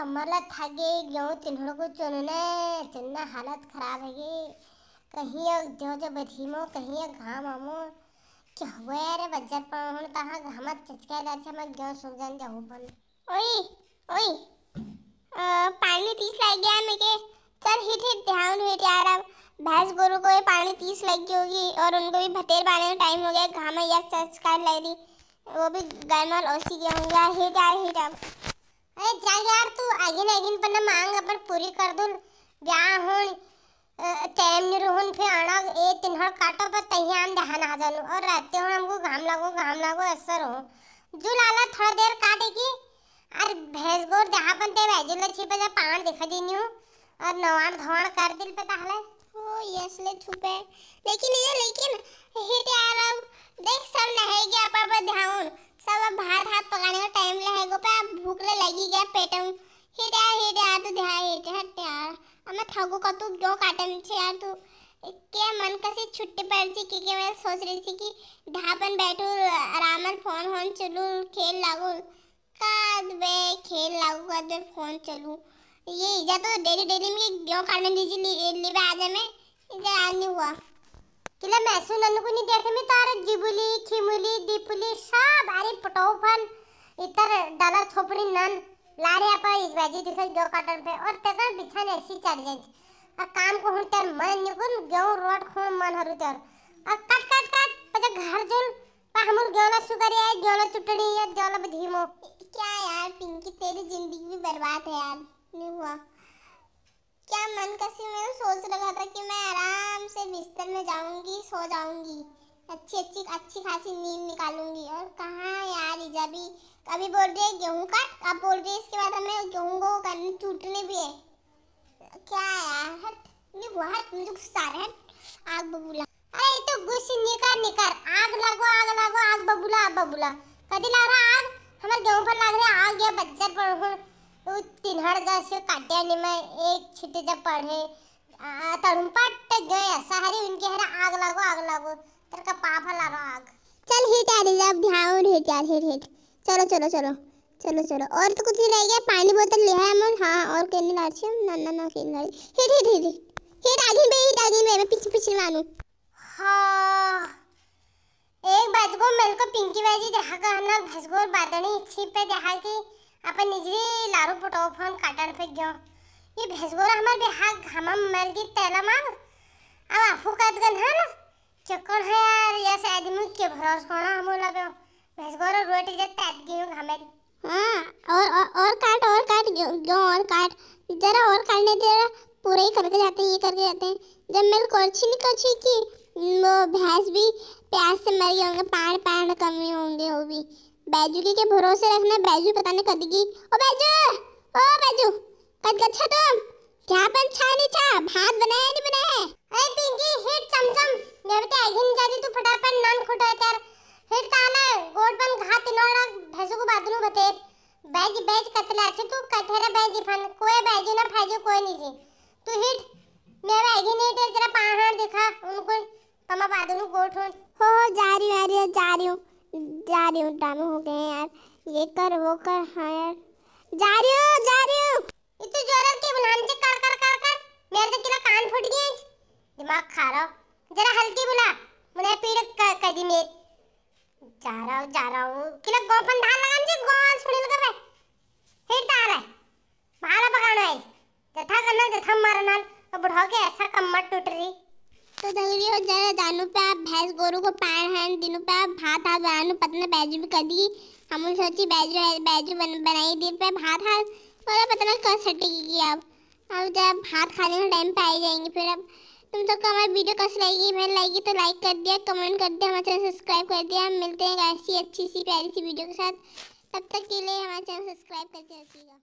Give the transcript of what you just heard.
कमर गई गेहूँ तिन्हड़ को चुनने, चुनना हालत खराब है गई कहीं जो जो बधीमो कहीं घाम आमो। क्या हुआ यार बजर पर हूँ तहां चचका दार से मैं गेहूँ सूख जान जाऊँ बन। ओई ओई पानी तीस लग गया मेरे चल हिट हिट, ध्यान हिट यार अब भैंस गोरू को ये पानी तीस लग गई होगी और उनको भी भतेर पाने में टाइम हो गया घाम या लग रही वो भी ओसी गया हिट यार हिट अब। अरे जा यार, तू आगे ना आगे पर मांग, अपन पूरी कर दूँ ब्याह होन टाइम नहीं रहून, फिर आना, ए तिन्हड़ काटो, पर तहिया हम दहन आ जानू। और रहते हो हमको घाम लगो घाम लगो, ऐसा रहो। जो लाला थोड़ा देर काटेगी और भैंस गोर जहाँ पर ते वैजुल छिपे जा पान दिखा देनी हूँ। और नवान धवान कर दिल पे ताहले। ओ, यस, ले छुपे। लेकिन ये, लेकिन, हिट यार अब देख, सब गया पर पर ध्यान सब अब भात हाथ पकाने का टाइम रहेगा पे अब भूख ले लगी गया पेटम हिट यार हिट यार, तू ध्यान हिट, हट यार। अब मैं थगो का तू क्यों काटन छे यार, तू? क्या मन कसे छुट्टी पड़ सी कि कि मैं सोच रही थी कि ढापन बैठू आराम फ़ोन फ़ोन चलू, खेल लागू। काद बे, खेल लागू, काद बे, फ़ोन चलू। ये इजा तो डेली डेली में क्यों काटने दीजिए लिबा आ जाए मैं इजा नहीं हुआ। किला मैसू नन्नू को नहीं देखे में तार जिबुली, खिमुली, दीपुली, सब अरे पटोफन इतर डाला छोपड़ी नन, लारे आपा इस बाजी दिखे गयो काटन पे, और तेकर बिछान ऐसी चढ़ जाए आ काम को हुन तर मन निकुन गेहूँ रोड खून मन हरु तर। आ कट कट कट पजे घर जोल पा हमर गेहूँ ना सुकरी है गेहूँ ना चुटड़ी है गेहूँ ना धीमो क्या यार, पिंकी, तेरी ज़िंदगी भी बर्बाद है यार, नहीं हुआ। मन कसी मैं सोच रहा था कि मैं आराम से बिस्तर में जाऊँगी, सो जाऊँगी। अच्छी अच्छी अच्छी खासी नींद निकालूँगी। और कहाँ यार इजा भी। कभी बोल रही है, गेहूँ काट अब बोल रही है, इसके बाद हमें गेहूँ को करने टूटने भी है। क्या यार, हट। हुआ, हट। मुझे गुस्सा आ रहा है। आग बबूला। अरे तो गुस्से निकर निकर आग लगो आग लगो, आग बबूला आग बबूला। कदी ला रहा आग? हमारे गेहूँ पर लग रहा आग या बच्चर पर। हूँ तिन्हड़ जैसे काटे नहीं मैं एक छिटे जब पढ़े तड़ुम पट गए सहारे उनके हरा आग लगो आग लगो तेरे का पापा ला रहा आग। चल हिट यार जब ध्यान हिट यार हिट हिट। चलो चलो चलो चलो चलो और तो कुछ नहीं रह गया पानी बोतल ले है मन हाँ और केनी लाड़ छे ना ना ना केनी लाड़ हिट हिट हिट हिट आगे बे हिट आगे बे मैं पीछे पीछे मानू। हाँ एक बात को मेरे को पिंकी बाजी देखा का हमने भसगोर बादनी छिप पे देखा कि अपन निजरी लारू पटो फ़ोन काटन पे गयो। ये भसगोर हमार बिहार घामम मर गी तेला मांग अब आफू कद गन है ना चक्कर है यार ये से आदमी के भरोस होना हम लगे। भसगोर रोटी जे तैत गयो घामेरी हाँ और और, और काट और काट गयो और काट। जरा और काटने दे पूरा ही करके जाते हैं ये करके जाते हैं। जब मेरे कोर्ची नहीं कोची की वो भैंस भी प्यास से मर गए होंगे पाड़ पाड़ कमी होंगे वो भी। बैजू के, के भरोसे रखना बैजू पता नहीं कद की। ओ बैजू! ओ बैजू! कद गच्छा तुम? क्या बन छा नहीं छा भात बनाया नहीं बनाया अरे पिंकी हिट चमचम। मेरे ते आगिन जाती तू फटाफट नान खुटा कर हिट ताना गोड बन घात नोड़ा भैंसू को बादनु बते बैज बैज कतला। छे तू कथेरा बैज फन। कोई बैजू ना फाजू कोई नहीं जी। तू हिट। मेरा आगिन हिट जरा पहाड़ दिखा। उनको तमा बादनु गोठ हो जा रही आ रही ये कर, वो कर हाँ यार। जा रही हूँ, जा रही हूँ। इतनी ज़ोर के बुलाने से कर कर कर कर। मेरे तो किला कान फूट गए दिमाग खा रहा हूँ। जरा हल्की बुला। मुझे पीड़ कर कर दी मेरी जा रहा हूँ, जा रहा हूँ। किला गोपन धान लगान से गोल सुनी लगा बे फिर तार है। भाला पकाना है। जथा करना, जथा मारना। और बुढ़ाओ के ऐसा कमर टूट रही। तो दलियो जरा दानू पे आप भैंस गोरू को पान है दिनों पे आप भात हाथ बनाने पतने बैजू भी कर दी। हम सोची बैजू बैजू बन, बनाई दी पे भात हाथ पता नहीं कब सटेगी अब अब जब भात खाने का टाइम पे आ जाएँगे फिर अब तुम सबको हमारी वीडियो कैसी लगेगी फिर लगेगी तो लाइक कर दिया कमेंट कर दिया हमारे चैनल सब्सक्राइब कर दिया। मिलते हैं ऐसी अच्छी सी प्यारी सी वीडियो के साथ। तब तक के लिए हमारे चैनल सब्सक्राइब करके रखिएगा।